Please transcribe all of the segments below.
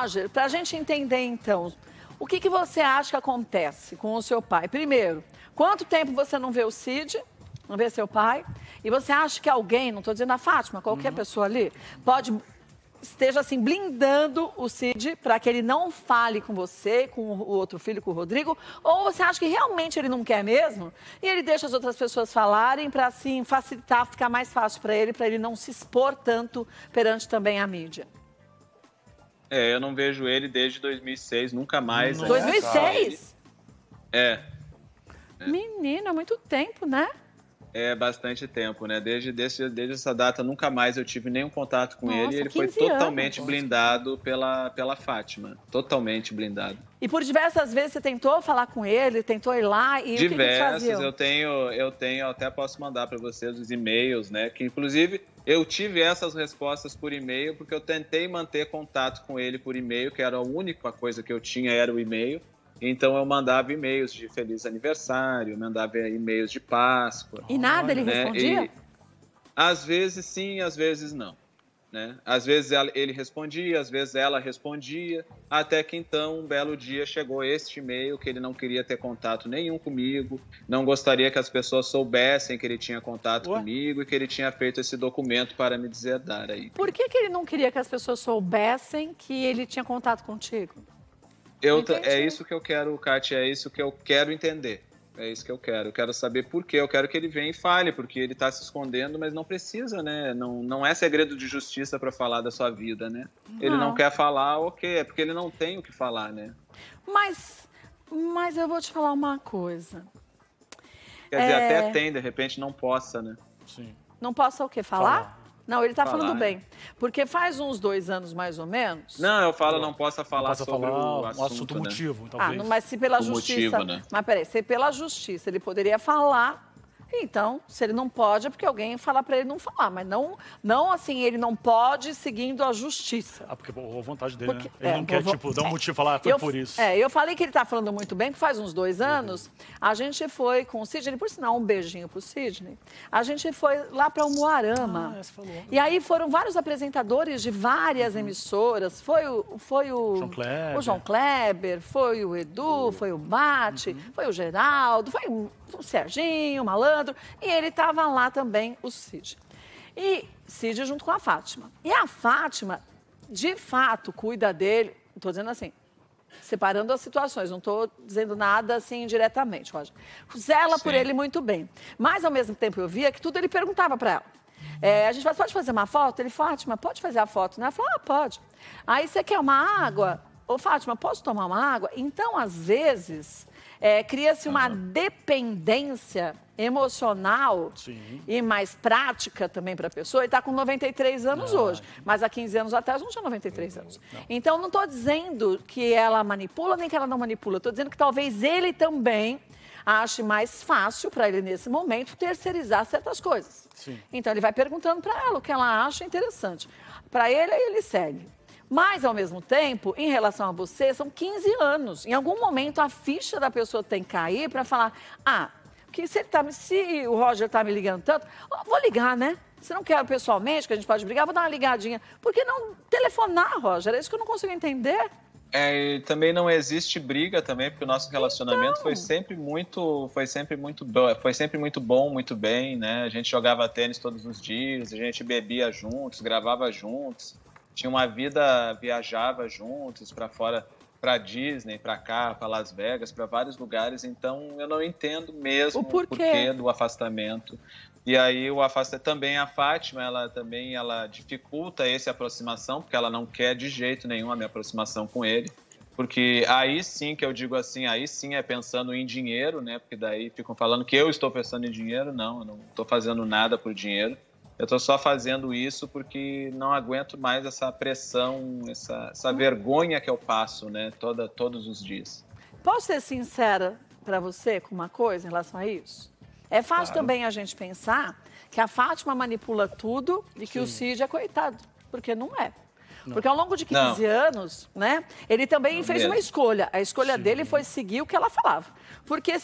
Roger, para a gente entender então, o que, que você acha que acontece com o seu pai? Primeiro, quanto tempo você não vê o Cid? Não vê seu pai? E você acha que alguém, não estou dizendo a Fátima, qualquer uhum. pessoa ali, pode esteja assim blindando o Cid para que ele não fale com você, com o outro filho, com o Rodrigo? Ou você acha que realmente ele não quer mesmo e ele deixa as outras pessoas falarem para assim facilitar, ficar mais fácil para ele, para ele não se expor tanto perante também a mídia? É, eu não vejo ele desde 2006, nunca mais. 2006? É. é. Menino, é muito tempo, né? É bastante tempo, né? Desde, desde, desde essa data, nunca mais eu tive nenhum contato com Nossa, ele. Ele foi totalmente anos. blindado pela, pela Fátima. Totalmente blindado. E por diversas vezes você tentou falar com ele, tentou ir lá e Diversas, o que, que eu tenho, eu tenho, até posso mandar para vocês os e-mails, né? Que inclusive eu tive essas respostas por e-mail porque eu tentei manter contato com ele por e-mail, que era a única coisa que eu tinha era o e-mail. Então eu mandava e-mails de feliz aniversário, mandava e-mails de Páscoa. E nada ele né? respondia? E, às vezes sim, às vezes não. Né? Às vezes ele respondia, às vezes ela respondia, até que então, um belo dia, chegou este e-mail que ele não queria ter contato nenhum comigo, não gostaria que as pessoas soubessem que ele tinha contato Ué? comigo e que ele tinha feito esse documento para me dizer dar aí. Por que, que ele não queria que as pessoas soubessem que ele tinha contato contigo? Eu, é isso que eu quero, Kátia, é isso que eu quero entender. É isso que eu quero. Eu quero saber por quê. Eu quero que ele venha e fale, porque ele está se escondendo, mas não precisa, né? Não, não é segredo de justiça para falar da sua vida, né? Não. Ele não quer falar, ok, é porque ele não tem o que falar, né? Mas, mas eu vou te falar uma coisa. Quer dizer, é... até tem, de repente não possa, né? Sim. Não possa o quê? Falar? falar. Não, ele está falando bem. Porque faz uns dois anos, mais ou menos. Não, eu falo, não possa falar não possa sobre falar o assunto, o assunto né? motivo, ah, talvez. Ah, mas se pela o justiça. Motivo, né? Mas peraí, se pela justiça ele poderia falar então, se ele não pode, é porque alguém fala para ele não falar, mas não, não assim, ele não pode seguindo a justiça. Ah, porque a vontade dele, porque, né? Ele é, não quer, vou, tipo, dar um é, motivo e falar, ah, foi eu, por isso. É, eu falei que ele está falando muito bem, que faz uns dois anos, uhum. a gente foi com o Sidney, por sinal, um beijinho pro Sidney, a gente foi lá para o Moarama. Ah, falou. E aí foram vários apresentadores de várias uhum. emissoras, foi o, foi o, João Kleber, o João Kleber foi o Edu, foi o Bate, uhum. foi o Geraldo, foi o Serginho, o Malandro, e ele estava lá também, o Cid. E Cid junto com a Fátima. E a Fátima, de fato, cuida dele, estou dizendo assim, separando as situações, não estou dizendo nada assim diretamente, Roger. Zela Sim. por ele muito bem. Mas, ao mesmo tempo, eu via que tudo ele perguntava para ela. É, a gente fala, pode fazer uma foto? Ele, Fátima, pode fazer a foto? Né? Ela falou, ah, pode. Aí, você quer uma água? Ô, Fátima, posso tomar uma água? Então, às vezes, é, cria-se uma dependência emocional Sim. e mais prática também para a pessoa. Ele está com 93 anos não. hoje, mas há 15 anos atrás não tinha 93 anos. Não. Então, não estou dizendo que ela manipula nem que ela não manipula. Estou dizendo que talvez ele também ache mais fácil para ele, nesse momento, terceirizar certas coisas. Sim. Então, ele vai perguntando para ela o que ela acha interessante. Para ele, ele segue. Mas, ao mesmo tempo, em relação a você, são 15 anos. Em algum momento, a ficha da pessoa tem que cair para falar: ah, que se, tá, se o Roger está me ligando tanto, vou ligar, né? Se não quero pessoalmente, que a gente pode brigar, vou dar uma ligadinha. Por que não telefonar, Roger? É isso que eu não consigo entender. É, também não existe briga também, porque o nosso relacionamento então... foi sempre muito, foi sempre muito bom, foi sempre muito bom, muito bem, né? A gente jogava tênis todos os dias, a gente bebia juntos, gravava juntos tinha uma vida, viajava juntos para fora, para Disney, para cá, para Las Vegas, para vários lugares. Então eu não entendo mesmo o porquê, porquê do afastamento. E aí o afasta também a Fátima, ela também ela dificulta essa aproximação, porque ela não quer de jeito nenhum a minha aproximação com ele. Porque aí sim que eu digo assim, aí sim é pensando em dinheiro, né? Porque daí ficam falando que eu estou pensando em dinheiro, não, eu não estou fazendo nada por dinheiro. Eu estou só fazendo isso porque não aguento mais essa pressão, essa, essa vergonha que eu passo, né, toda, todos os dias. Posso ser sincera para você com uma coisa em relação a isso? É fácil claro. também a gente pensar que a Fátima manipula tudo e que Sim. o Cid é coitado, porque não é. Não. Porque ao longo de 15 não. anos, né, ele também não fez mesmo. uma escolha. A escolha Sim. dele foi seguir o que ela falava. Porque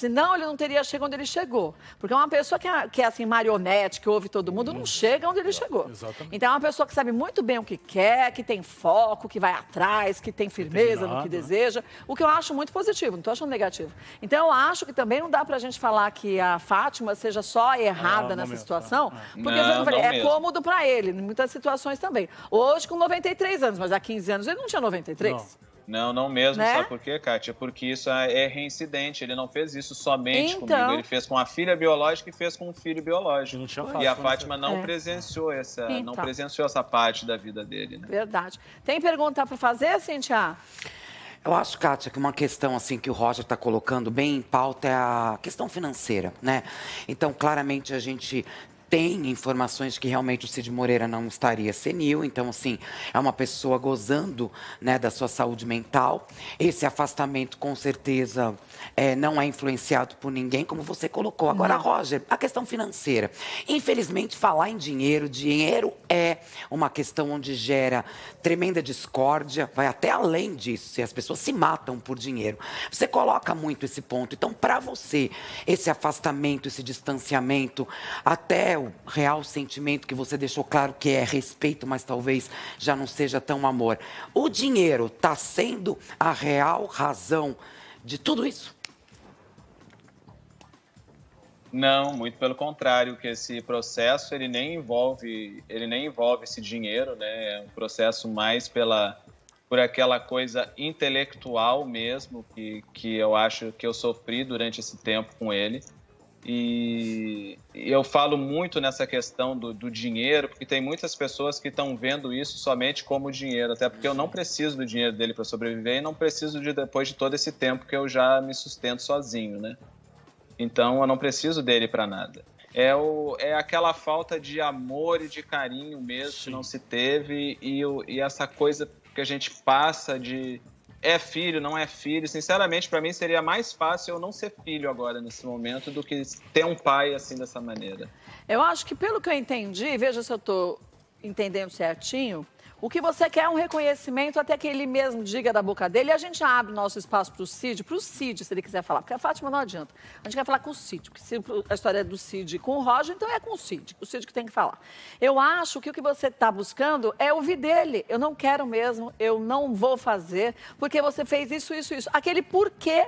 Senão ele não teria chegado onde ele chegou. Porque uma pessoa que é, que é assim, marionete, que ouve todo mundo, não chega onde ele chegou. Exatamente. Então é uma pessoa que sabe muito bem o que quer, que tem foco, que vai atrás, que tem firmeza no que deseja. O que eu acho muito positivo, não estou achando negativo. Então eu acho que também não dá para a gente falar que a Fátima seja só errada ah, nessa situação. É. Porque não, falei, é cômodo para ele, em muitas situações também. Hoje com 93 anos, mas há 15 anos ele não tinha 93. Não. Não, não mesmo. Né? Sabe por quê, Kátia? Porque isso é reincidente. Ele não fez isso somente então... comigo. Ele fez com a filha biológica e fez com o filho biológico. e a Fátima não é. presenciou essa, então. não presenciou essa parte da vida dele. Né? Verdade. Tem pergunta para fazer, Cintia? Eu acho, Kátia, que uma questão assim que o Roger está colocando bem em pauta é a questão financeira, né? Então, claramente a gente tem informações de que realmente o Cid Moreira não estaria senil, então, assim, é uma pessoa gozando né, da sua saúde mental. Esse afastamento, com certeza, é, não é influenciado por ninguém, como você colocou. Agora, não. Roger, a questão financeira. Infelizmente, falar em dinheiro, dinheiro é uma questão onde gera tremenda discórdia, vai até além disso, se as pessoas se matam por dinheiro. Você coloca muito esse ponto. Então, para você, esse afastamento, esse distanciamento, até o real sentimento que você deixou claro que é respeito, mas talvez já não seja tão amor. O dinheiro está sendo a real razão de tudo isso? Não, muito pelo contrário, que esse processo ele nem envolve, ele nem envolve esse dinheiro, né? É um processo mais pela por aquela coisa intelectual mesmo que, que eu acho que eu sofri durante esse tempo com ele. E eu falo muito nessa questão do, do dinheiro, porque tem muitas pessoas que estão vendo isso somente como dinheiro, até porque eu não preciso do dinheiro dele para sobreviver e não preciso de depois de todo esse tempo que eu já me sustento sozinho, né? Então eu não preciso dele para nada. É, o, é aquela falta de amor e de carinho mesmo Sim. que não se teve e, e essa coisa que a gente passa de é filho, não é filho. Sinceramente, para mim seria mais fácil eu não ser filho agora nesse momento do que ter um pai assim dessa maneira. Eu acho que pelo que eu entendi, veja se eu estou entendendo certinho, o que você quer é um reconhecimento até que ele mesmo diga da boca dele. E a gente abre nosso espaço para o Cid, para o Cid, se ele quiser falar. Porque a Fátima não adianta. A gente quer falar com o Cid. Porque se a história é do Cid com o Roger, então é com o Cid. O Cid que tem que falar. Eu acho que o que você está buscando é ouvir dele. Eu não quero mesmo, eu não vou fazer, porque você fez isso, isso, isso. Aquele porquê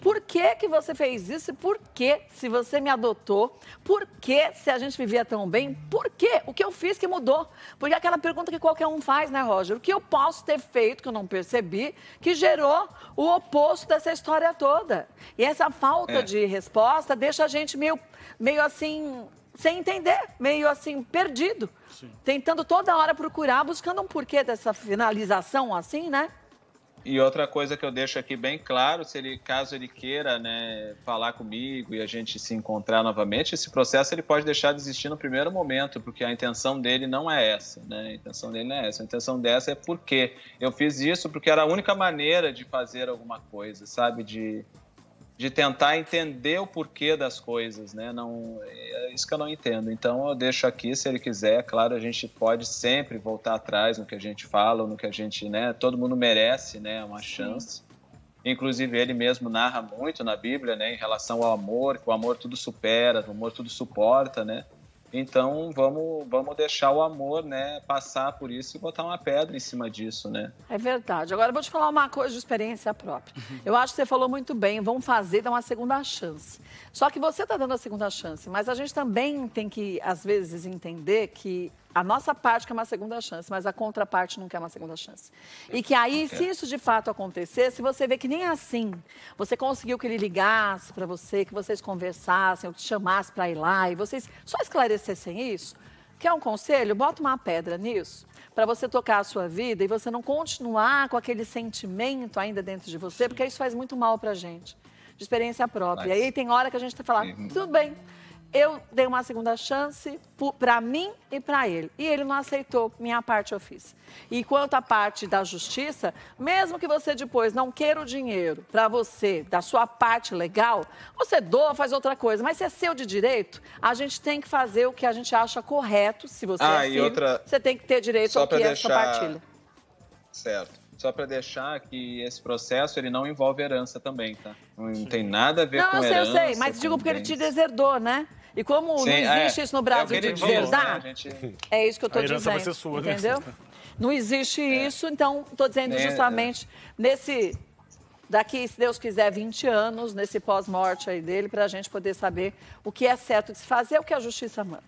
por que, que você fez isso? Por que, se você me adotou? Por que, se a gente vivia tão bem? Por que? O que eu fiz que mudou? Porque é aquela pergunta que qualquer um faz, né, Roger? O que eu posso ter feito que eu não percebi que gerou o oposto dessa história toda? E essa falta é. de resposta deixa a gente meio, meio assim sem entender, meio assim, perdido. Sim. Tentando toda hora procurar, buscando um porquê dessa finalização assim, né? E outra coisa que eu deixo aqui bem claro, se ele, caso ele queira né, falar comigo e a gente se encontrar novamente, esse processo ele pode deixar de existir no primeiro momento, porque a intenção dele não é essa, né? A intenção dele não é essa. A intenção dessa é porque eu fiz isso porque era a única maneira de fazer alguma coisa, sabe? De, de tentar entender o porquê das coisas, né? Não, é isso que eu não entendo. Então eu deixo aqui, se ele quiser, claro, a gente pode sempre voltar atrás no que a gente fala, no que a gente, né? Todo mundo merece, né? Uma chance. Inclusive ele mesmo narra muito na Bíblia, né? Em relação ao amor, que o amor tudo supera, o amor tudo suporta, né? Então vamos, vamos deixar o amor, né, passar por isso e botar uma pedra em cima disso, né? É verdade. Agora eu vou te falar uma coisa de experiência própria. Eu acho que você falou muito bem, vamos fazer, dar uma segunda chance. Só que você está dando a segunda chance, mas a gente também tem que, às vezes, entender que a nossa parte quer uma segunda chance, mas a contraparte não quer uma segunda chance. E que aí, se isso de fato acontecer, se você vê que nem assim, você conseguiu que ele ligasse para você, que vocês conversassem, ou que te chamasse para ir lá, e vocês só esclarecessem isso, quer um conselho? Bota uma pedra nisso, para você tocar a sua vida e você não continuar com aquele sentimento ainda dentro de você, porque isso faz muito mal para gente, de experiência própria. E aí tem hora que a gente está falando, tudo bem eu dei uma segunda chance para mim e para ele. E ele não aceitou minha parte eu fiz. E quanto à parte da justiça, mesmo que você depois não queira o dinheiro para você, da sua parte legal, você doa, faz outra coisa. Mas se é seu de direito, a gente tem que fazer o que a gente acha correto. Se você ah, é filho, outra... você tem que ter direito Só ao que é deixar... essa partilha Certo. Só para deixar que esse processo ele não envolve herança também, tá? Não Sim. tem nada a ver não, com eu sei, herança. Não, eu sei, mas digo porque ele te deserdou, né? E como Sim, não é. existe é, isso no Brasil é de deserdar, né? gente... é isso que eu estou dizendo. Vai ser sua, né? entendeu? Né? Não existe é. isso, então estou dizendo é, justamente nesse daqui, se Deus quiser, 20 anos, nesse pós-morte aí dele, para a gente poder saber o que é certo de se fazer, o que a justiça manda.